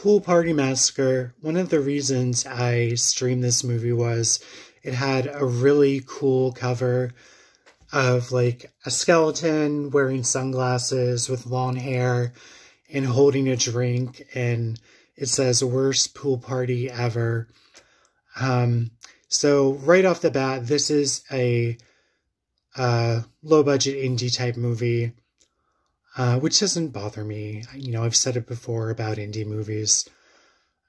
Pool Party Massacre, one of the reasons I streamed this movie was it had a really cool cover of like a skeleton wearing sunglasses with long hair and holding a drink and it says worst pool party ever. Um, so right off the bat, this is a uh, low budget indie type movie, uh, which doesn't bother me. You know, I've said it before about indie movies.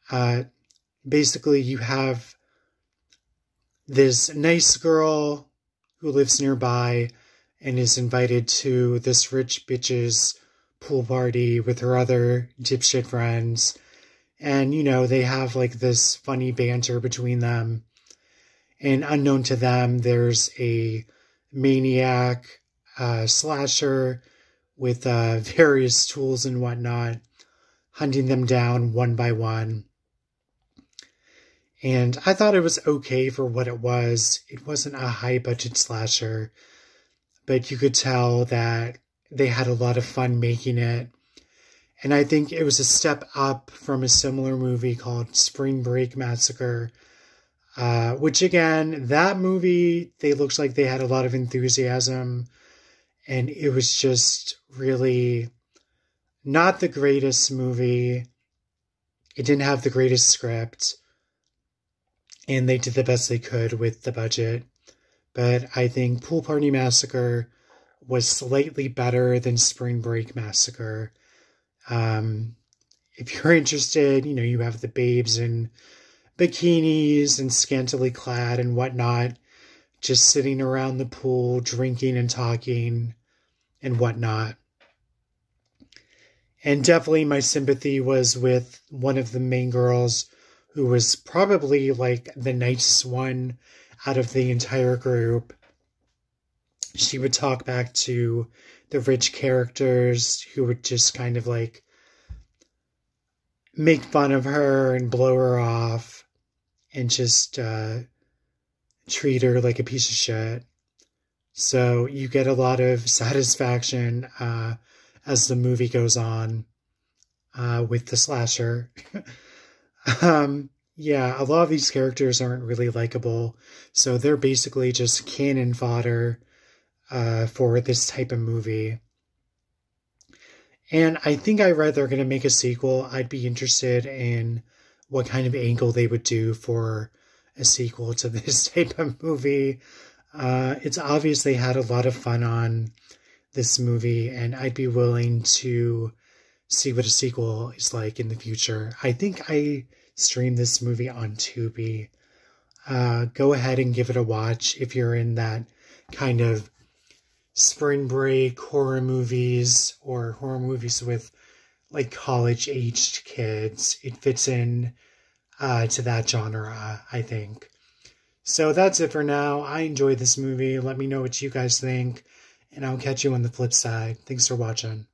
Uh, basically, you have this nice girl who lives nearby and is invited to this rich bitch's pool party with her other dipshit friends. And, you know, they have like this funny banter between them. And unknown to them, there's a maniac uh, slasher with uh, various tools and whatnot, hunting them down one by one. And I thought it was okay for what it was. It wasn't a high budget slasher, but you could tell that they had a lot of fun making it. And I think it was a step up from a similar movie called Spring Break Massacre, uh, which again, that movie, they looked like they had a lot of enthusiasm. And it was just really not the greatest movie. It didn't have the greatest script and they did the best they could with the budget. But I think Pool Party Massacre was slightly better than Spring Break Massacre. Um, if you're interested, you know, you have the babes in bikinis and scantily clad and whatnot, just sitting around the pool, drinking and talking and whatnot. And definitely my sympathy was with one of the main girls who was probably like the nicest one out of the entire group. She would talk back to the rich characters who would just kind of like make fun of her and blow her off and just uh, treat her like a piece of shit. So you get a lot of satisfaction uh, as the movie goes on uh, with the slasher. Um, yeah, a lot of these characters aren't really likable, so they're basically just cannon fodder uh, for this type of movie. And I think I read they're going to make a sequel. I'd be interested in what kind of angle they would do for a sequel to this type of movie. Uh, it's obvious they had a lot of fun on this movie, and I'd be willing to see what a sequel is like in the future. I think I streamed this movie on Tubi. Uh, go ahead and give it a watch if you're in that kind of spring break horror movies or horror movies with like college aged kids. It fits in uh, to that genre, I think. So that's it for now. I enjoyed this movie. Let me know what you guys think, and I'll catch you on the flip side. Thanks for watching.